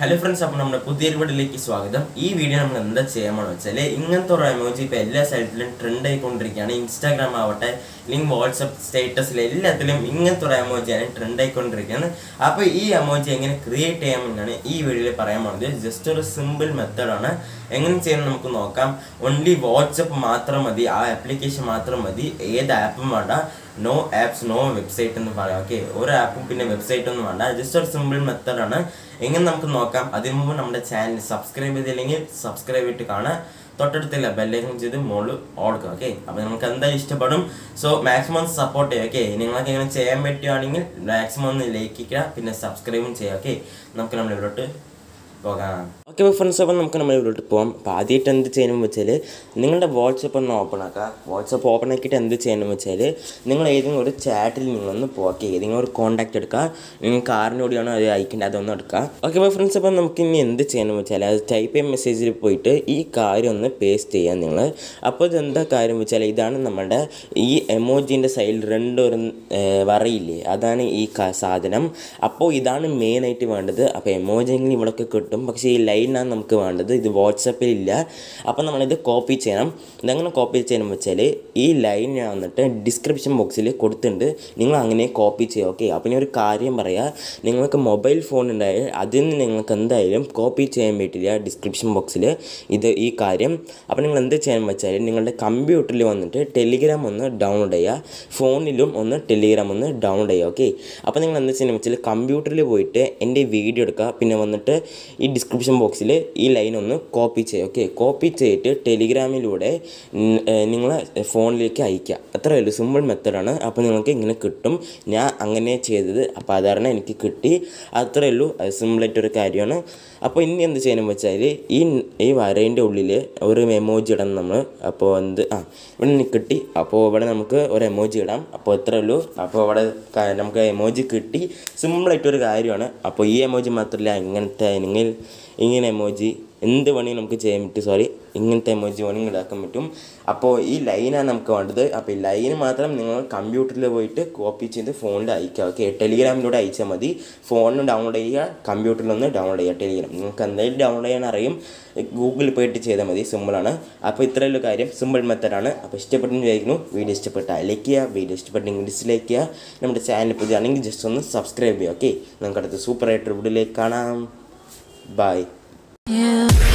Hello friends അപ്പോൾ നമ്മുടെ പുതിയ വീഡിയോയിലേക്ക് സ്വാഗതം. ഈ വീഡിയോ നമ്മൾ എന്താ ചെയ്യാമെന്ന് വെച്ചാൽ ഇങ്ങനത്തെ ഒരു എമോജി ഇപ്പോൾ എല്ലാ സ്ഥലത്തിലും ട്രെൻഡ് ആയിക്കൊണ്ടിരിക്കുകയാണ്. ഇൻസ്റ്റാഗ്രാം ആവട്ടെ അല്ലെങ്കിൽ വാട്സപ്പ് സ്റ്റേറ്റസിൽ എല്ലാത്തിലും ഇങ്ങനത്തെ ഒരു എമോജിയാണ് ട്രെൻഡ് ആയിക്കൊണ്ടിരിക്കുകയാണ് അപ്പോൾ ഈ എമോജി എങ്ങനെ ക്രിയേറ്റ് ചെയ്യാമെന്നാണ് ഈ വീഡിയോയിൽ പറയാൻ പോകുന്നത് ജസ്റ്റ് ഒരു സിമ്പിൾ മെത്തേഡാണ് എങ്ങനെ ചെയ്യണം നമുക്ക് നോക്കാം. ഓൺലി വാട്സപ്പ് മാത്രം മതി ആ ആപ്ലിക്കേഷൻ മാത്രം മതി. ഏത് ആപ്പും വേണ്ട. നോ ആപ്സ് നോ വെബ്സൈറ്റ് എന്ന് പറയാം. ഓക്കെ ഒരു ആപ്പും പിന്നെ വെബ്സൈറ്റ് ഒന്നും വേണ്ട. ജസ്റ്റ് ഒരു സിമ്പിൾ മെത്തേഡാണ് എങ്ങനെ നമുക്ക് നോക്കാം? അതിന് മുമ്പ് നമ്മുടെ ചാനൽ സബ്സ്ക്രൈബ് ചെയ്തില്ലെങ്കിൽ സബ്സ്ക്രൈബ് ചെയ്തിട്ട് കാണാം തൊട്ടടുത്തില്ല ബെല്ലൈക്കൺ ചെയ്ത് മോൾ ഓടുക്കുക ഓക്കെ അപ്പോൾ നമുക്ക് എന്തായാലും ഇഷ്ടപ്പെടും. സോ മാക്സിമം സപ്പോർട്ട് ചെയ്യുക. ഓക്കെ നിങ്ങൾക്ക് എങ്ങനെ ചെയ്യാൻ പറ്റുകയാണെങ്കിൽ മാക്സിമം ഒന്ന് ലൈക്കിക്കുക പിന്നെ സബ്സ്ക്രൈബും ചെയ്യുക. ഓക്കെ നമുക്ക് നമ്മളിവിടോട്ട് ഓക്കെ അപ്പോൾ ഫ്രണ്ട്സ് അപ്പം നമുക്ക് നമ്മൾ ഇവിടോട്ട് പോകാം അപ്പോൾ ആദ്യമായിട്ട് എന്ത് ചെയ്യണമെന്ന് വെച്ചാൽ നിങ്ങളുടെ വാട്സപ്പ് ഒന്ന് ഓപ്പൺ ആക്കുക വാട്സപ്പ് ഓപ്പൺ ആക്കിയിട്ട് എന്ത് ചെയ്യണമെന്ന് വെച്ചാൽ നിങ്ങൾ ഏതെങ്കിലും ഒരു ചാറ്റിൽ നിങ്ങളൊന്ന് പോക്ക് ഏതെങ്കിലും ഒരു കോൺടാക്റ്റ് എടുക്കുക. നിങ്ങൾക്ക് ആറിനോടെയാണോ അത് അയക്കേണ്ടത് അതൊന്നും എടുക്കുക. ഓക്കെ അപ്പോൾ ഫ്രണ്ട്സ് അപ്പം നമുക്ക് ഇനി എന്ത് ചെയ്യണമെന്ന് വെച്ചാൽ അത് ടൈപ്പ് ചെയ്യുന്ന മെസ്സേജിൽ പോയിട്ട് ഈ കാര്യം ഒന്ന് പേസ്റ്റ് ചെയ്യാൻ നിങ്ങൾ അപ്പോൾ ഇതെന്താ കാര്യം വെച്ചാൽ ഇതാണ് നമ്മുടെ ഈ എമോജീന്റെ സൈഡിൽ രണ്ടൊരു വറയില്ലേ അതാണ് ഈ സാധനം. അപ്പോൾ ഇതാണ് മെയിനായിട്ട് വേണ്ടത്. അപ്പോൾ എമോജി എങ്കിലും ഇവിടെയൊക്കെ കിട്ടും. പക്ഷേ ഈ ലൈനാണ് നമുക്ക് വേണ്ടത്. ഇത് വാട്സപ്പിൽ ഇല്ല. അപ്പോൾ നമ്മളിത് കോപ്പി ചെയ്യണം. ഇതെങ്ങനെ കോപ്പി ചെയ്യണം വെച്ചാൽ ഈ ലൈൻ ഞാൻ വന്നിട്ട് ഡിസ്ക്രിപ്ഷൻ ബോക്സിൽ കൊടുത്തിട്ടുണ്ട്. നിങ്ങൾ അങ്ങനെ കോപ്പി ചെയ്യുക ഓക്കെ അപ്പം ഞാൻ ഒരു കാര്യം പറയാം. നിങ്ങൾക്ക് മൊബൈൽ ഫോൺ ഉണ്ടായാൽ അതിൽ നിന്ന് നിങ്ങൾക്ക് എന്തായാലും കോപ്പി ചെയ്യാൻ പറ്റില്ല ഡിസ്ക്രിപ്ഷൻ ബോക്സിൽ ഇത് ഈ കാര്യം. അപ്പോൾ നിങ്ങൾ എന്ത് ചെയ്യാൻ വെച്ചാൽ നിങ്ങളുടെ കമ്പ്യൂട്ടറിൽ വന്നിട്ട് ടെലിഗ്രാം ഒന്ന് ഡൗൺലോഡ് ചെയ്യുക. ഫോണിലും ഒന്ന് ടെലിഗ്രാം ഒന്ന് ഡൗൺലോഡ് ചെയ്യുക ഓക്കെ അപ്പോൾ നിങ്ങൾ എന്ത് ചെയ്യണം വെച്ചാൽ കമ്പ്യൂട്ടറിൽ പോയിട്ട് എന്റെ വീഡിയോ എടുക്കുക. പിന്നെ വന്നിട്ട് ഈ ഡിസ്ക്രിപ്ഷൻ ബോക്സിൽ ഈ ലൈൻ ഒന്ന് കോപ്പി ചെയ്യുക ഓക്കെ കോപ്പി ചെയ്തിട്ട് ടെലിഗ്രാമിലൂടെ നിങ്ങളെ ഫോണിലേക്ക് അയക്കുക അത്രയേ ഉള്ളൂ. സിമ്പിൾ മെത്തഡാണ് അപ്പോൾ നിങ്ങൾക്ക് ഇങ്ങനെ കിട്ടും. ഞാൻ അങ്ങനെ ചെയ്തത്. അപ്പോൾ അതാണ് എനിക്ക് കിട്ടി. അത്രയേ ഉള്ളൂ. അത് സിമ്പിളായിട്ടൊരു കാര്യമാണ്. അപ്പോൾ ഇനി എന്ത് ചെയ്യണം വെച്ചാൽ ഈ ഈ വരേന്റെ ഉള്ളിൽ ഒരു എമോജി ഇടണം നമ്മൾ അപ്പോൾ എന്ത് ആ ഇവിടെ നിന്ന് കിട്ടി. അപ്പോൾ ഇവിടെ നമുക്ക് ഒരു എമോജി ഇടാം. അപ്പോൾ ഇത്രയേ ഉള്ളൂ. അപ്പോൾ അവിടെ നമുക്ക് എമോജി കിട്ടി. സിമ്പിളായിട്ടൊരു കാര്യമാണ്. അപ്പോൾ ഈ എമോജി മാത്രമല്ല ഇങ്ങനത്തെ നിങ്ങൾ ഇങ്ങനെ എമോജി എന്ത് വേണമെങ്കിലും നമുക്ക് ചെയ്യാൻ പറ്റും. സോറി ഇങ്ങനത്തെ എമോജി വേണമെങ്കിൽ ഉണ്ടാക്കാൻ പറ്റും. അപ്പോൾ ഈ ലൈനാണ് നമുക്ക് വേണ്ടത്. അപ്പോൾ ഈ ലൈൻ മാത്രം നിങ്ങൾ കമ്പ്യൂട്ടറിൽ പോയിട്ട് കോപ്പി ചെയ്ത് ഫോണിൽ അയക്കുക ഓക്കെ ടെലിഗ്രാമിലൂടെ അയച്ചാൽ മതി. ഫോണിൽ ഡൗൺലോഡ് ചെയ്യുക. കമ്പ്യൂട്ടറിൽ ഒന്ന് ഡൗൺലോഡ് ചെയ്യുക. ടെലിഗ്രാം നിങ്ങൾക്ക് എന്തായാലും ഡൗൺലോഡ് ചെയ്യാൻ അറിയും. ഗൂഗിളിൽ പോയിട്ട് ചെയ്താൽ മതി. സിമ്പിളാണ് അപ്പോൾ ഇത്രയുള്ള കാര്യം. സിമ്പിൾ മെത്തഡാണ് അപ്പോൾ ഇഷ്ടപ്പെട്ടെന്ന് വിചാരിക്കുന്നു. വീഡിയോ ഇഷ്ടപ്പെട്ടാൽ ലൈക്ക് ചെയ്യുക. വീഡിയോ ഇഷ്ടപ്പെട്ടെങ്കിൽ ഡിസ്ലൈക്ക് ചെയ്യുക. നമ്മുടെ ചാനൽ പുതിയാണെങ്കിൽ ജസ്റ്റ് ഒന്ന് സബ്സ്ക്രൈബ് ചെയ്യുക. ഓക്കെ നമുക്ക് അടുത്ത സൂപ്പറായിട്ട് വീഡിയോയിലേക്ക് കാണാം. Bye. Yeah.